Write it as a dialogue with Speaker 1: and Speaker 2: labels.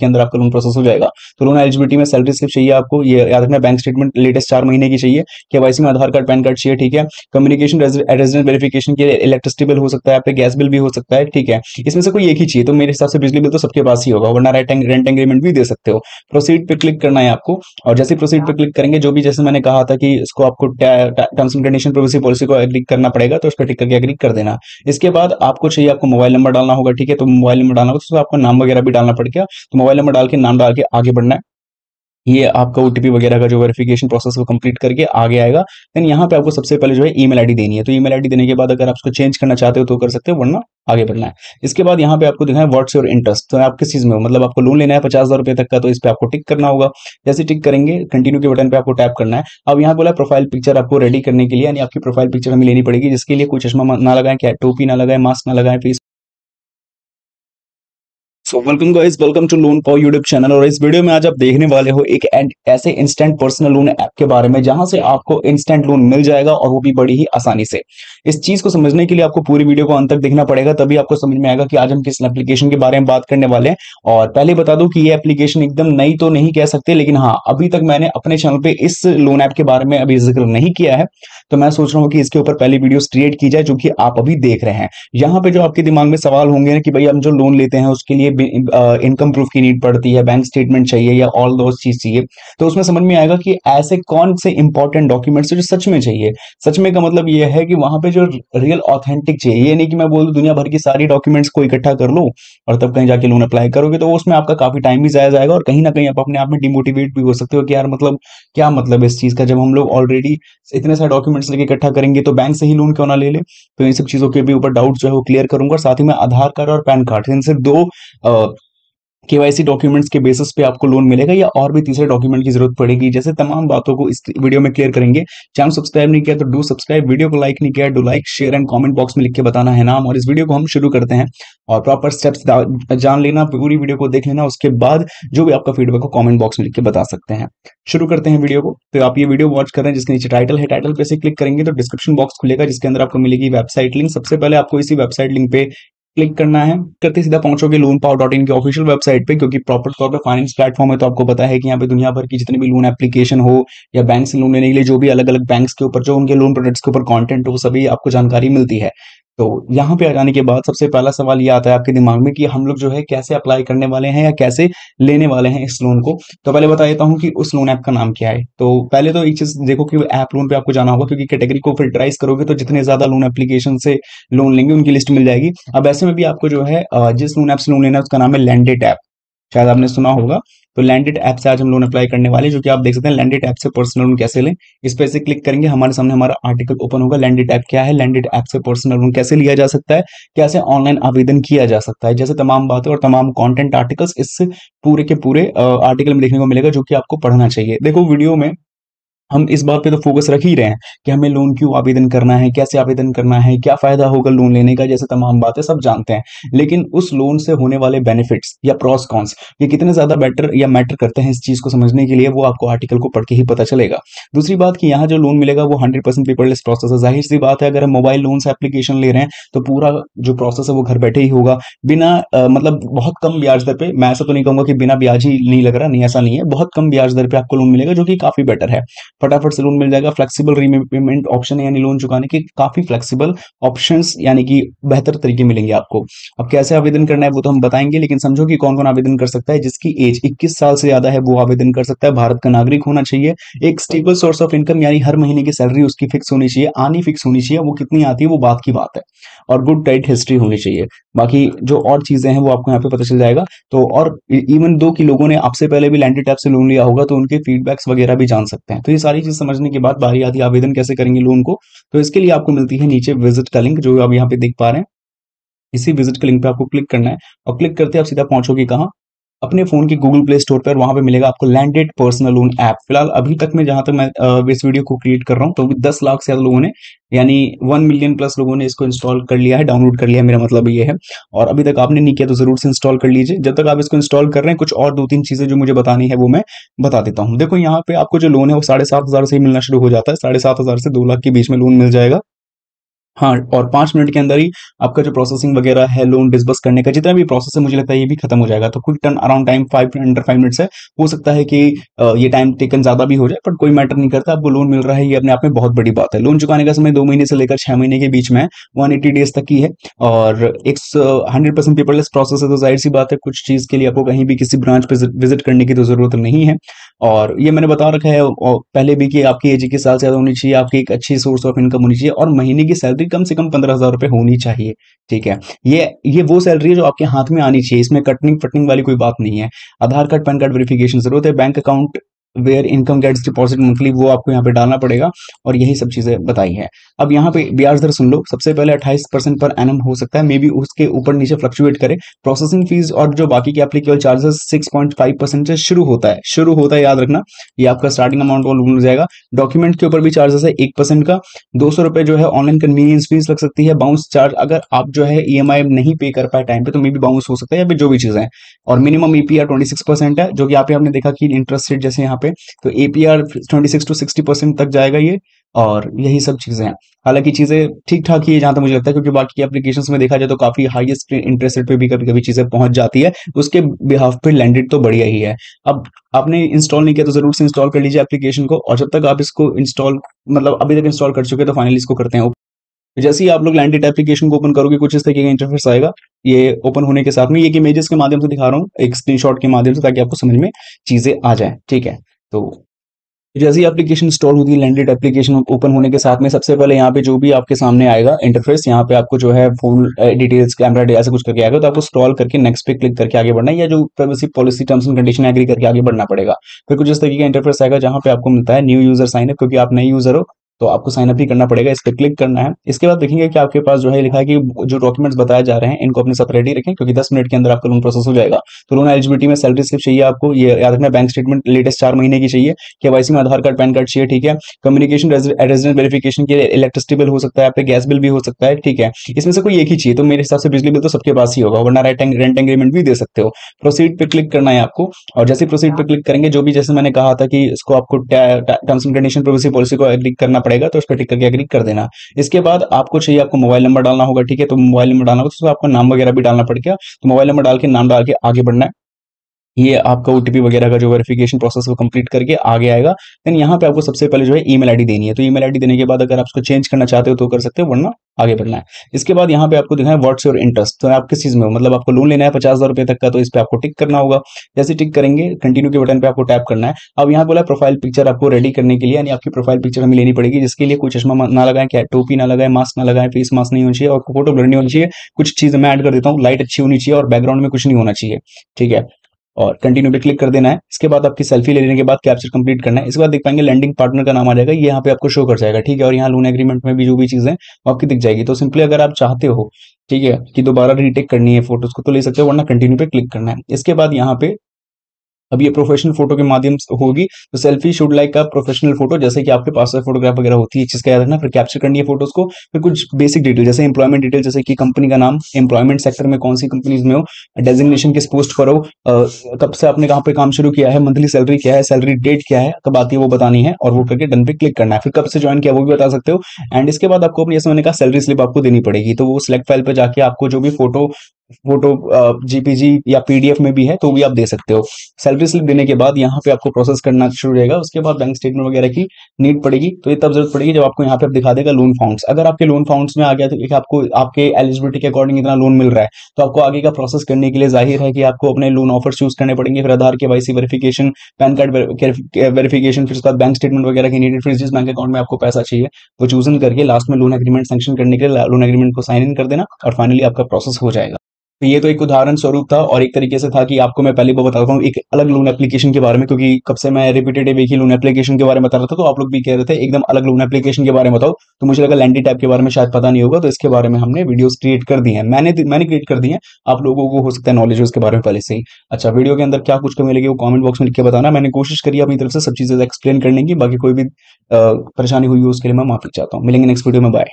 Speaker 1: के अंदर आपका लोन प्रोसेस हो जाएगा। तो लोन एलिजिबिलिटी में सैलरी स्लिप चाहिए आपको। ये याद रखना बैंक स्टेटमेंट लेटेस्ट चार महीने की चाहिए। केवाईसी में आधार कार्ड, पैन कार्ड चाहिए, ठीक है। कम्युनिकेशन रेजिडेंट वेरिफिकेशन के इलेक्ट्रिसिटी बिल हो सकता है, आपके गैस बिल भी हो सकता है, ठीक है। इसमें से कोई एक ही चाहिए तो मेरे हिसाब से बिजली बिल तो सबके पास ही होगा। वरना रेंट रेंट एग्रीमेंट भी दे सकते हो। प्रोसीड पे क्लिक करना है आपको। और जैसे प्रोसीड पे क्लिक करेंगे, जो भी जैसे मैंने कहा था कि इसको आपको terms and condition privacy policy को एग्री करना पड़ेगा तो उस पर टिक करके एग्री कर देना। इसके बाद आपको चाहिए आपको मोबाइल नंबर डालना होगा, ठीक है। तो मोबाइल नंबर डालना होगा तो आपको नाम वगैरह भी डालना पड़ेगा तो नंबर डाल के, नाम डाल के आगे बढ़ना है। ये आपका ओटीपी वगैरह का जो वेरिफिकेशन प्रोसेस वो कंप्लीट करके आगे आएगा। देन यहाँ पे आपको सबसे पहले जो है ईमेल आईडी देनी है। तो ईमेल आईडी देने के बाद अगर आप उसको चेंज करना चाहते हो तो कर सकते हो, वरना आगे बढ़ना है। इसके बाद यहाँ पे आपको दिखा है व्हाट्स योर इंटरेस्ट तो आप किस चीज़ में हो? मतलब आपको लोन लेना है पचास तक का तो इस पे आपको टिक करना होगा। जैसे टिक करेंगे कंटिन्यू के बटन पे आपको टैप करना है। अब यहाँ बोला प्रोफ़ाइल पिक्चर आपको रेडी करने के लिए, यानी आपकी प्रोफ़ाइल पिक्चर हमें लेनी पड़ेगी, जिसके लिए कोई चश्मा ना लगाए, क्या, टोपी ना लगाए मास्क ना लगाए face so welcome guys welcome to loan पाओ यूट्यूब चैनल और इस वीडियो में आज आप देखने वाले हो एक एंड ऐसे इंस्टेंट पर्सनल लोन ऐप के बारे में, जहाँ से आपको इंस्टेंट लोन मिल जाएगा और वो भी बड़ी ही आसानी से। इस चीज़ को समझने के लिए आपको पूरी वीडियो को अंत तक देखना पड़ेगा, तभी आपको समझ में आएगा कि आज हम किस एप्लीकेशन के बारे में बात करने वाले हैं। और पहले बता दू कि ये एप्लीकेशन एकदम नई तो नहीं कह सकते, लेकिन हाँ अभी तक मैंने अपने चैनल पर इस लोन ऐप के बारे में अभी ज़िक्र नहीं किया है। तो मैं सोच रहा हूँ कि इसके ऊपर पहली वीडियो क्रिएट की जाए, जो कि आप अभी देख रहे हैं। यहाँ पे जो आपके दिमाग में सवाल होंगे कि भाई हम जो लोन लेते हैं उसके लिए इनकम प्रूफ की नीड पड़ती है बैंक स्टेटमेंट चाहिए या ऑल दो चीज़ चाहिए तो उसमें समझ में आएगा कि ऐसे कौन से इंपॉर्टेंट डॉक्यूमेंट्स जो सच में चाहिए। सच में का मतलब ये है कि वहाँ पे जो रियल ऑथेंटिक चाहिए, ये नहीं कि मैं बोल दुनिया भर की सारी डॉक्यूमेंट्स को इकट्ठा कर लो और तब कहीं जाके लोन अप्लाई करोगे तो उसमें आपका काफ़ी टाइम भी जाया जाएगा और कहीं ना कहीं आप अपने आप में डिमोटिवेट भी हो सकते हो कि यार मतलब क्या मतलब इस चीज़ का? जब हम लोग ऑलरेडी इतने सारे डॉक्यूमेंट्स लेके इकट्ठा करेंगे तो बैंक से ही लोन क्यों ना ले ले? तो इन सब चीज़ों के भी ऊपर डाउट जो है वो क्लियर करूँगा साथ ही में आधार कार्ड और पैन कार्ड इनसे दो केवाईसी डॉक्यूमेंट्स के बेसिस पे आपको लोन मिलेगा या और भी तीसरे डॉक्यूमेंट की ज़रूरत पड़ेगी। जैसे तमाम बातों को इस वीडियो में क्लियर करेंगे। चैनल सब्सक्राइब नहीं किया तो डू सब्सक्राइब वीडियो को लाइक नहीं किया do like share and comment box में लिख के बताना है नाम। और इस वीडियो को हम शुरू करते हैं। और प्रॉपर स्टेप्स जान लेना, पूरी वीडियो को देख लेना। उसके बाद जो भी आपका फीडबैक हो कॉमेंट बॉक्स में लिख के बता सकते हैं। शुरू करते हैं वीडियो को। तो आप ये वीडियो वॉच कर रहे हैं, जिसके नीचे टाइटल है टाइटल पे से क्लिक करेंगे तो डिस्क्रिप्शन बॉक्स खुलेगा, जिसके अंदर आपको मिलेगी वेबसाइट लिंक सबसे पहले आपको इसी वेबसाइट लिंक पे क्लिक करना है। करते सीधा पहुंचोगे लोन पावर डॉट इन की ऑफिशियल वेबसाइट पे, क्योंकि प्रॉपर तौर पे फाइनेंस प्लेटफॉर्म है तो आपको पता है कि यहाँ पे दुनिया भर की जितने भी लोन एप्लीकेशन हो या बैंक से लोन लेने के लिए जो भी अलग अलग बैंक्स के ऊपर, जो उनके लोन प्रोडक्ट्स के ऊपर कॉन्टेंट हो, सभी आपको जानकारी मिलती है। तो यहाँ पे आ जाने के बाद सबसे पहला सवाल ये आता है आपके दिमाग में कि हम लोग जो है कैसे अप्लाई करने वाले हैं या कैसे लेने वाले हैं इस लोन को? तो पहले बता देता हूँ कि उस लोन ऐप का नाम क्या है। तो पहले तो एक चीज़ देखो कि ऐप लोन पे आपको जाना होगा क्योंकि कैटेगरी को फिल्टराइज करोगे तो जितने ज़्यादा लोन एप्लीकेशन से लोन लेंगे उनकी लिस्ट मिल जाएगी। अब ऐसे में भी आपको जो है जिस लोन ऐप से लोन लेना है उसका नाम है लैंडेड ऐप शायद आपने सुना होगा। तो लैंडेड ऐप से आज हम लोन अप्लाई करने वाले जो कि आप देख सकते हैं लैंडेड ऐप से पर्सनल लोन कैसे लें। इस पर से क्लिक करेंगे, हमारे सामने हमारा आर्टिकल ओपन होगा। लैंडेड ऐप क्या है? लैंडेड ऐप से पर्सनल लोन कैसे लिया जा सकता है? कैसे ऑनलाइन आवेदन किया जा सकता है? जैसे तमाम बातें और तमाम कॉन्टेंट आर्टिकल्स इस पूरे के पूरे आर्टिकल में देखने को मिलेगा, जो कि आपको पढ़ना चाहिए। देखो वीडियो में हम इस बात पे तो फोकस रख ही रहे हैं कि हमें लोन क्यों आवेदन करना है, कैसे आवेदन करना है, क्या फ़ायदा होगा लोन लेने का, जैसे तमाम बातें सब जानते हैं। लेकिन उस लोन से होने वाले बेनिफिट्स या प्रॉस कॉन्स ये कितने ज़्यादा बेटर या मैटर करते हैं इस चीज़ को समझने के लिए वो आपको आर्टिकल को पढ़ के ही पता चलेगा। दूसरी बात की यहाँ जो लोन मिलेगा वो हंड्रेड परसेंट पेपरलेस प्रोसेस है। ज़ाहिर सी बात है, अगर हम मोबाइल लोन से एप्लीकेशन ले रहे हैं तो पूरा जो प्रोसेस है वो घर बैठे ही होगा। बिना मतलब बहुत कम ब्याज दर पे, मैं ऐसा तो नहीं कहूँगा कि बिना ब्याज ही नहीं लग रहा, नहीं, ऐसा नहीं है। बहुत कम ब्याज दर पे आपको लोन मिलेगा, जो कि काफ़ी बेटर है। फटाफट से लोन मिल जाएगा। फ्लेक्सिबल रीपेमेंट ऑप्शन है, यानी लोन चुकाने के काफ़ी फ्लेक्सिबल ऑप्शन यानी कि बेहतर तरीके मिलेंगे आपको। अब कैसे आवेदन करना है वो तो हम बताएँगे, लेकिन समझो कि कौन कौन आवेदन कर सकता है, जिसकी एज 21 साल से ज़्यादा है, वो आवेदन कर सकता है। भारत का नागरिक होना चाहिए। एक स्टेबल सोर्स ऑफ़ इनकम यानी हर महीने की सैलरी उसकी फिक्स होनी चाहिए, आनी फिक्स होनी चाहिए, वो कितनी आती है, वो बात की बात है। और गुड टाइट हिस्ट्री होनी चाहिए। बाकी जो और चीज़ें हैं, वो आपको यहाँ पे पता चल जाएगा। तो और इवन दो की लोगों ने आपसे पहले भी लैंडेड टैप से लोन लिया होगा तो उनके फीडबैक्स वगैरह भी जान सकते हैं। तो ये सारी चीज़ समझने के बाद बाहरी आदि आवेदन कैसे करेंगे लोन को? तो इसके लिए आपको मिलती है नीचे विज़िट का लिंक जो आप यहाँ पे देख पा रहे हैं। इसी विज़िट के लिंक पे आपको क्लिक करना है। और क्लिक करते आप सीधा पहुंचोगे कहाँ? अपने फ़ोन के गूगल प्ले स्टोर पर वहाँ पे मिलेगा आपको लैंडेड पर्सनल लोन ऐप फ़िलहाल अभी तक मैं जहाँ तक मैं इस वीडियो को क्रिएट कर रहा हूँ तो दस लाख से ज़्यादा लोगों ने, यानी वन मिलियन प्लस लोगों ने इसको इंस्टॉल कर लिया है डाउनलोड कर लिया है, मेरा मतलब ये है। और अभी तक आपने नहीं किया तो ज़रूर से इंस्टॉल कर लीजिए। जब तक आप इसको इंस्टॉल कर रहे हैं, कुछ और दो तीन चीज़ें जो मुझे बतानी है, वो मैं बता देता हूँ। देखो, यहाँ पे आपको जो लोन है, वो साढ़े सात हज़ार से ही मिलना शुरू हो जाता है। साढ़े सात हज़ार से दो लाख के बीच में लोन मिल जाएगा। हाँ और पाँच मिनट के अंदर ही आपका जो प्रोसेसिंग वगैरह है लोन डिसबर्स करने का, जितना भी प्रोसेस है, मुझे लगता है ये भी खत्म हो जाएगा। तो quick turn around time five under five minutes है। हो सकता है कि ये टाइम टेकन ज़्यादा भी हो जाए बट कोई मैटर नहीं करता। आपको लोन मिल रहा है, ये अपने आप में बहुत बड़ी बात है। लोन चुकाने का समय दो महीने से लेकर छह महीने के बीच में वन डेज़ तक की है। और एक हंड्रेड परसेंट पेपरलेस प्रोसेस है तो ज़ाहिर सी बात है, कुछ चीज़ के लिए आपको कहीं भी किसी ब्रांच पे विज़िट करने की तो ज़रूरत नहीं है। और ये मैंने बता रखा है पहले भी कि आपकी एज इक्कीस साल से ज़्यादा होनी चाहिए, आपकी एक अच्छी सोर्स ऑफ़ इनकम होनी चाहिए, और महीने की सैलरी कम से कम पंद्रह हज़ार रुपए होनी चाहिए, ठीक है? ये ये वो सैलरी है जो आपके हाथ में आनी चाहिए, इसमें कटनिंग फटनिंग वाली कोई बात नहीं है। Aadhaar card, PAN card verification ज़रूरत है bank account where income gets deposit monthly वो आपको यहाँ पे डालना पड़ेगा और यही सब चीज़ें बताई है। अब यहाँ पे ब्याज दर सुन लो। सबसे पहले 28 परसेंट पर एनम हो सकता है। मे बी उसके ऊपर नीचे फ्लक्चुएट करे। प्रोसेसिंग फ़ीस और जो बाकी के एप्लीकेबल चार्जेस 6.5 परसेंट से शुरू होता है। शुरू होता है, याद रखना। ये आपका स्टार्टिंग अमाउंट वो हो जाएगा। डॉक्यूमेंट के ऊपर भी चार्जेस है एक परसेंट का। दो सौ रुपए जो है ऑनलाइन कन्वीनियंस फ़ीस लग सकती है। बाउंस चार्ज अगर आप जो है ईएमआई नहीं पे कर पाए टाइम पे तो मे बी बाउंस हो सकता है या फिर जो भी चीज़ें और मिनिमम ईपीआर ट्वेंटी है, जो कि पे आपने देखा कि इंटरेस्ट रेट जैसे यहाँ पे तो A P R twenty six to sixty percent तक जाएगा ये, और यही सब चीज़ें हैं। हालाँकि चीज़ें ठीक ठाक ही है जहाँ तक मुझे लगता है, क्योंकि बाकी एप्लीकेशंस में देखा जाए तो काफ़ी हाईएस्ट इंटरेस्ट रेट पे भी कभी कभी चीज़ें पहुँच जाती है, उसके बिहाफ पे लैंडेड तो बढ़िया ही है। अब आपने इंस्टॉल नहीं किया तो ज़रूर से इंस्टॉल कर लीजिए एप्लीकेशन को, और जब तक आप इसको इंस्टॉल मतलब अभी तक इंस्टॉल कर चुके तो फाइनली इसको करते हैं। जैसे ही आप लोग लैंडेड एप्लीकेशन को ओपन करोगे, कुछ इस तरीके का इंटरफेस आएगा। ये ओपन होने के साथ में, ये इमेजेस के माध्यम से दिखा रहा हूँ, एक स्क्रीनशॉट के माध्यम से, ताकि आपको समझ में चीज़ें आ जाए। ठीक है तो जैसे ही एप्लीकेशन इंस्टॉल होती है लैंडेड एप्लीकेशन ओपन होने के साथ में सबसे पहले यहाँ पे जो भी आपके सामने आएगा इंटरफेस यहाँ पे आपको जो है फ़ोन डिटेल्स कैमरा ऐसा कुछ करके आएगा तो आपको स्क्रॉल करके नेक्स्ट पे क्लिक करके आगे बढ़ना है, या जो privacy policy terms and condition agree करके आगे बढ़ना पड़ेगा। फिर कुछ इस तरीके का इंटरफेस आएगा जहाँ पे आपको मिलता है न्यू यूज़र साइन अप क्योंकि आप नए यूज़र हो तो आपको साइन अप ही करना पड़ेगा इस पर क्लिक करना है। इसके बाद देखेंगे कि आपके पास जो है लिखा है कि जो डॉक्यूमेंट्स बताए जा रहे हैं इनको अपने साथ रेडी रखें क्योंकि दस मिनट के अंदर आपका लोन प्रोसेस हो जाएगा। तो लोन एलिजिबिलिटी में सैलरी स्लिप चाहिए आपको ये याद रखना बैंक स्टेटमेंट लेटेस्ट चार महीने की चाहिए। केवाईसी में आधार कार्ड पैन कार्ड चाहिए ठीक है। कम्युनिकेशन रेजिडेंट वेरिफिकेशन के लिए इलेक्ट्रिसिटी बिल हो सकता है आपके गैस बिल भी हो सकता है ठीक है। इसमें से कोई एक ही चाहिए तो मेरे हिसाब से बिजली बिल तो सबके पास ही होगा वरना रेंट रेंट एग्रीमेंट भी दे सकते हो। प्रोसीड पे क्लिक करना है आपको और जैसे प्रोसीड पे क्लिक करेंगे जो भी जैसे मैंने कहा था कि इसको आपको terms and condition privacy policy को एग्री करना पड़ेगा तो उस पर टिक करके एग्री कर देना। इसके बाद आपको चाहिए, आपको मोबाइल नंबर डालना होगा, ठीक है? तो मोबाइल नंबर डालना होगा तो आपको नाम वगैरह भी डालना पड़ेगा तो मोबाइल नंबर डाल के, नाम डाल के आगे बढ़ना है। ये आपका ओटीपी वगैरह का जो वेरिफिकेशन प्रोसेस वो कंप्लीट करके आगे आएगा देन यहाँ पे आपको सबसे पहले जो है ईमेल आईडी देनी है। तो ईमेल आईडी देने के बाद अगर आप उसको चेंज करना चाहते हो तो कर सकते हो, वरना आगे बढ़ना है। इसके बाद यहाँ पे आपको दिखा है व्हाट्स योर इंटरेस्ट तो आप किस चीज़ में हो? मतलब आपको लोन लेना है पचास हज़ार तक का तो इस पर आपको टिक करना होगा। जैसे टिक करेंगे कंटिन्यू के बटन पे आपको टैप करना है। अब यहाँ बोला प्रोफ़ाइल पिक्चर आपको रेडी करने के लिए, यानी आपकी प्रोफ़ाइल पिक्चर हमें लेनी पड़ेगी, जिसके लिए कोई चश्मा ना लगाए, क्या टोपी ना लगाए मास्क ना लगाए फेस मास्क नहीं होनी चाहिए, और फ़ोटो ब्लर नहीं होनी चाहिए। कुछ चीज़ें मैं ऐड कर देता हूँ लाइट अच्छी होनी चाहिए और बैकग्राउंड में कुछ नहीं होना चाहिए। ठीक है? और कंटिन्यू पे क्लिक कर देना है। इसके बाद आपकी सेल्फी ले लेने के बाद कैप्चर कंप्लीट करना है। इसके बाद देख पाएँगे लैंडिंग पार्टनर का नाम आ जाएगा। ये यहाँ पे आपको शो कर जाएगा, ठीक है? और यहाँ लोन एग्रीमेंट में भी जो भी चीज़ें आपकी दिख जाएगी। तो सिंपली अगर आप चाहते हो, ठीक है, कि दोबारा रीटेक करनी है फ़ोटोज़ को तो ले सकते हो, वरना कंटिन्यू पे क्लिक करना है। इसके बाद यहाँ पे अब ये प्रोफेशनल फ़ोटो के माध्यम से होगी तो सेल्फी शुड लाइक का प्रोफेशनल फ़ोटो जैसे कि आपके पास फोटोग्राफ वगैरह होती है चीज़ का याद रखना, फिर कैप्चर करनी है फ़ोटोज़ को, फिर कुछ बेसिक डिटेल जैसे इंप्लॉयमेंट डिटेल जैसे कि कंपनी का नाम एम्प्लॉयमेंट सेक्टर में कौन सी कंपनीज़ में हो डेजिग्नेशन किस पोस्ट पर हो कब से आपने कहाँ पे काम शुरू किया है मंथली सैलरी क्या है सैलरी डेट क्या है, कब आती है वो बतानी है, और वो करके डन पे क्लिक करना है। फिर कब से ज्वाइन किया वो भी बता सकते हो। एंड इसके बाद आपको अपनी, जैसे मैंने कहा सैलरी स्लिप आपको देनी पड़ेगी तो वो सिलेक्ट फ़ाइल पर जाके आपको जो भी फ़ोटो फ़ोटो जीपीजी या पीडीएफ में भी है तो भी आप दे सकते हो। सैलरी स्लिप देने के बाद यहाँ पे आपको प्रोसेस करना शुरू रहेगा। उसके बाद बैंक स्टेटमेंट वगैरह की नीड पड़ेगी तो ये तब ज़रूरत पड़ेगी जब आपको यहाँ पे आप दिखा देगा लोन फाउंड्स अगर आपके लोन फाउंड्स में आ गया तो आपको, आपके एलिजिबिलिटी के अकॉर्डिंग इतना लोन मिल रहा है तो आपको आगे का प्रोसेस करने के लिए ज़ाहिर है कि आपको अपने लोन ऑफ़र चूज़ करने पड़ेंगे। फिर Aadhaar, KYC verification PAN card verification फिर उसके बाद बैंक स्टेटमेंट वगैरह की नीडेड फिर जिस बैंक अकाउंट में आपको पैसा चाहिए, वो चूजन करके लास्ट में लोन एग्रीमेंट सेंक्शन करने के लिए लोन एग्रीमेंट को साइन इन कर देना और फाइनली आपका प्रोसेस हो जाएगा। तो ये तो एक उदाहरण स्वरूप था और एक तरीके से था कि आपको मैं पहले बताता हूँ, एक अलग लोन एप्लीकेशन के बारे में, क्योंकि कब से मैं रिपीटेटिव एक ही लोन एप्लीकेशन के बारे में बता रहा था तो आप लोग भी कह रहे थे, एकदम अलग लोन एप्लीकेशन के बारे में बताओ। तो मुझे लगा लैंडी टाइप के बारे में शायद पता नहीं होगा तो इसके बारे में हमने वीडियोस क्रिएट कर दी है। मैंने मैंने क्रिएट कर दी है। आप लोगों को हो सकता है नॉलेज उसके बारे में पहले से ही। अच्छा वीडियो के अंदर क्या कुछ कमी लगी वो कॉमेंट बॉक्स में लिख के बताना। मैंने कोशिश करी अपनी तरफ़ से सब चीज़ें एक्सप्लेन करने की, बाकी कोई भी परेशानी हुई हो उसके लिए मैं माफ़ी चाहता हूँ। मिलेंगे नेक्स्ट वीडियो में बाय